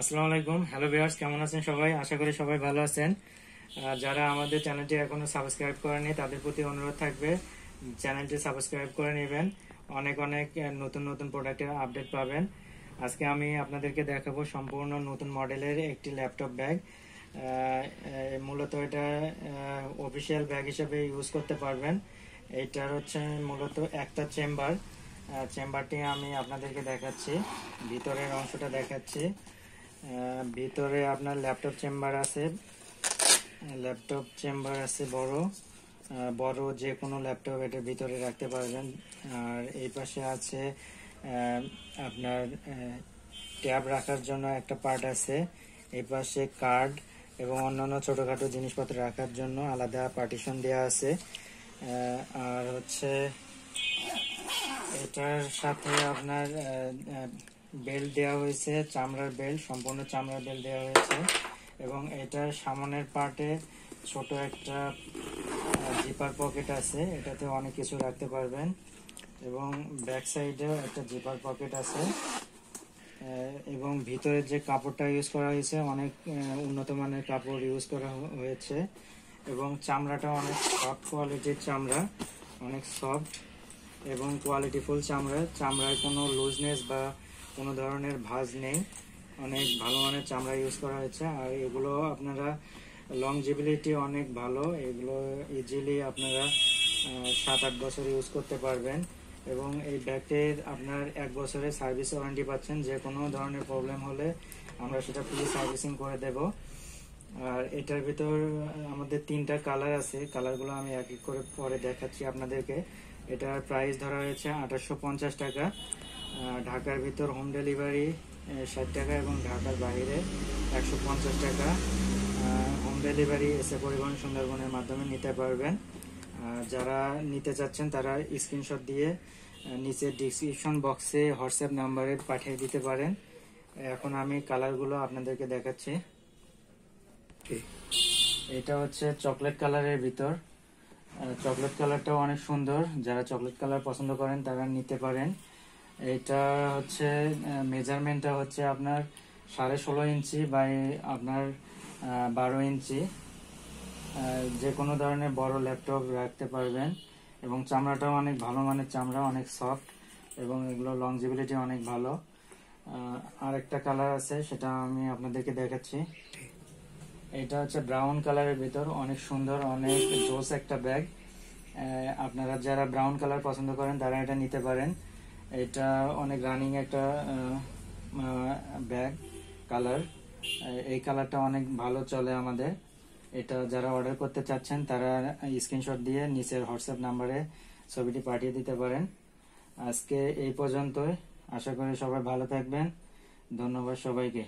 আসসালামু আলাইকুম। Hello viewers কেমন আছেন সবাই? আশা করি সবাই ভালো আছেন। যারা আমাদের চ্যানেলটি এখনও সাবস্ক্রাইব করেনি তাদের প্রতি অনুরোধ থাকবে, চ্যানেলটি সাবস্ক্রাইব করে নেবেন। অনেক অনেক নতুন নতুন প্রোডাক্টের আপডেট পাবেন। আজকে আমি আপনাদেরকে দেখাবো সম্পূর্ণ নতুন মডেলের একটি ল্যাপটপ ব্যাগ মূলত এটা অফিসিয়াল ব্যাগ হিসেবে ইউজ করতে পারবেন। এইটার হচ্ছে মূলত একটা চেম্বার চেম্বারটি আমি আপনাদেরকে দেখাচ্ছি। ভিতরের অংশটা দেখাচ্ছি। ভিতরে আপনার ল্যাপটপ চেম্বার আছে। ল্যাপটপ চেম্বার আছে বড়। বড় যে কোনো ল্যাপটপ এটার ভিতরে রাখতে পারবেন। আর এই পাশে আছে আপনার ট্যাব রাখার জন্য একটা পার্ট আছে। এই পাশে কার্ড এবং অন্যান্য ছোটোখাটো জিনিসপত্র রাখার জন্য আলাদা পার্টিশন দেওয়া আছে। আর হচ্ছে, এটার সাথে আপনার বেল্ট দেওয়া হয়েছে, চামড়ার বেল্ট, সম্পূর্ণ চামড়ার বেল্ট দেওয়া হয়েছে। এবং এটার সামনের পার্টে ছোট একটা জিপার পকেট আছে, এটাতে অনেক কিছু রাখতে পারবেন। এবং ব্যাক সাইডেও একটা জিপার পকেট আছে। এবং ভিতরে যে কাপড়টা ইউজ করা হয়েছে, অনেক উন্নত মানের কাপড় ইউজ করা হয়েছে। এবং চামড়াটা অনেক সফট কোয়ালিটির চামড়া, অনেক সফট এবং কোয়ালিটিফুল চামড়া। চামড়ায় কোনো লুজনেস বা কোনো ধরনের ভাঁজ নেই। অনেক ভালো মানের চামড়া ইউজ করা হয়েছে। আর এগুলো আপনারা লংজিবিলিটি অনেক ভালো। এগুলো ইজিলি আপনারা সাত আট বছর ইউজ করতে পারবেন। এবং এই ব্যাগটির আপনার এক বছরের সার্ভিস ওয়ারেন্টি পাচ্ছেন। যে কোনো ধরনের প্রবলেম হলে আমরা সেটা ফ্রি সার্ভিসিং করে দেব। আর এটার ভিতর আমাদের তিনটা কালার আছে। কালারগুলো আমি এক এক করে পরে দেখাচ্ছি আপনাদেরকে। এটার প্রাইস ধরা হয়েছে আঠাশশো টাকা। ঢাকার ভিতর হোম ডেলিভারি ষাট টাকা এবং ঢাকার বাইরে একশো পঞ্চাশ টাকা। হোম ডেলিভারি এসে পরিবহন সুন্দরবনের মাধ্যমে নিতে পারবেন। যারা নিতে চাচ্ছেন তারা স্ক্রিনশট দিয়ে আহ, নিচে ডিসক্রিপশন বক্সে হোয়াটসঅ্যাপ নাম্বারে পাঠিয়ে দিতে পারেন। এখন আমি কালারগুলো আপনাদেরকে দেখাচ্ছি। এটা হচ্ছে চকলেট কালারের ভিতর। চকলেট কালারটাও অনেক সুন্দর। যারা চকলেট কালার পছন্দ করেন তারা নিতে পারেন। এটা হচ্ছে মেজারমেন্টটা হচ্ছে আপনার সাড়ে ষোলো ইঞ্চি বাই আপনার বারো ইঞ্চি। যে কোনো ধরনের বড় ল্যাপটপ রাখতে পারবেন এবং চামড়াটাও অনেক ভালো মানের, চামড়া অনেক সফট এবং এগুলো লংজিবিলিটি অনেক ভালো। আর একটা কালার আছে, সেটা আমি আপনাদেরকে দেখাচ্ছি। এটা হচ্ছে ব্রাউন কালারের ভিতর, অনেক সুন্দর, অনেক জোস একটা ব্যাগ আপনারা যারা ব্রাউন কালার পছন্দ করেন, তারা এটা নিতে পারেন। এটা অনেক রানিং একটা ব্যাগ কালার এই কালারটা অনেক ভালো চলে আমাদের। এটা যারা অর্ডার করতে চাচ্ছেন, তারা স্ক্রিনশট দিয়ে নিচের হোয়াটসঅ্যাপ নাম্বারে ছবিটি পাঠিয়ে দিতে পারেন। আজকে এই পর্যন্তই। আশা করি সবাই ভালো থাকবেন। ধন্যবাদ সবাইকে।